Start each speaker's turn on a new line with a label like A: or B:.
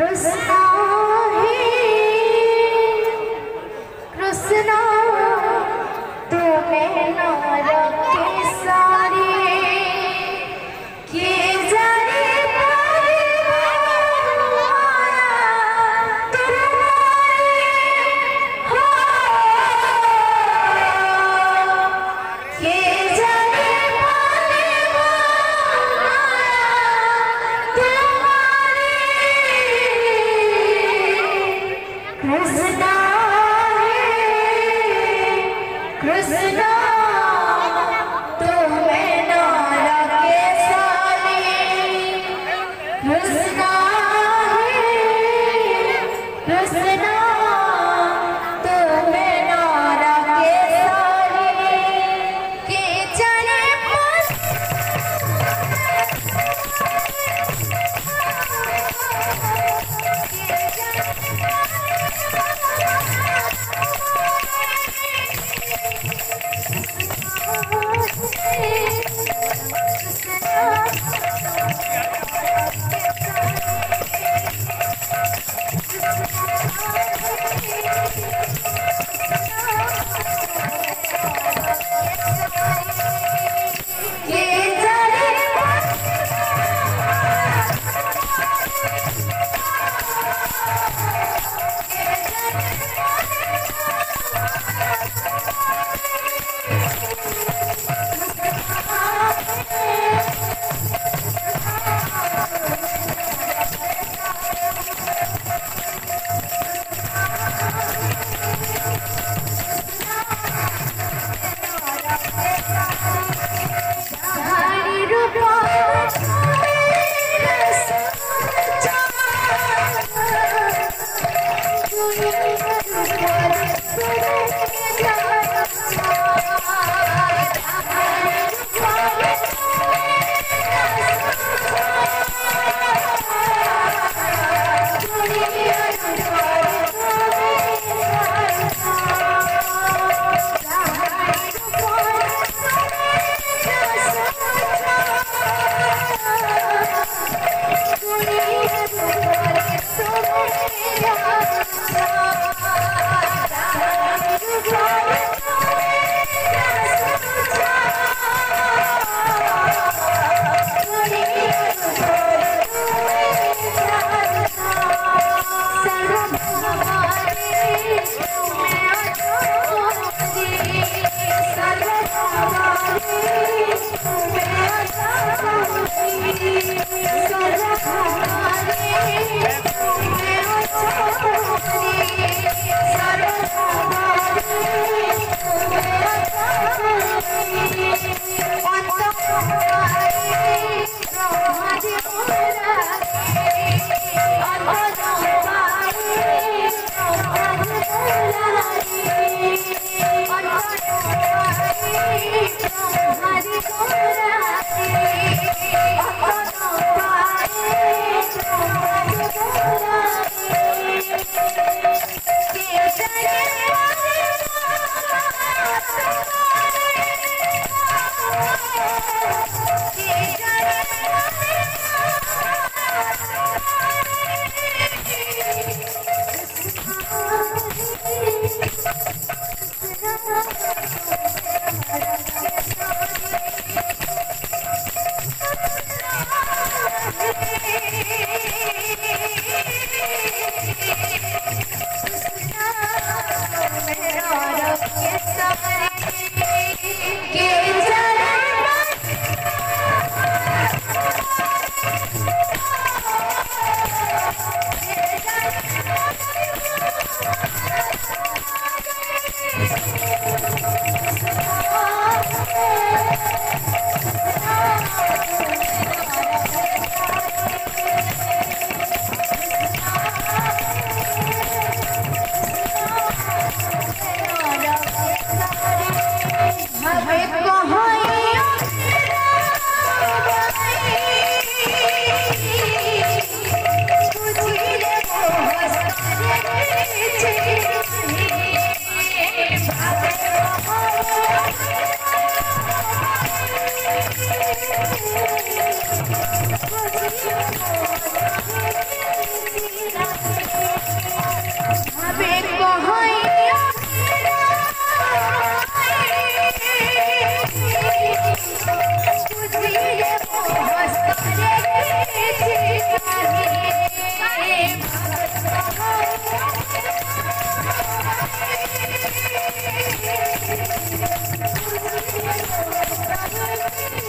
A: Cruz. Oh, my God. Yeah. Grazie.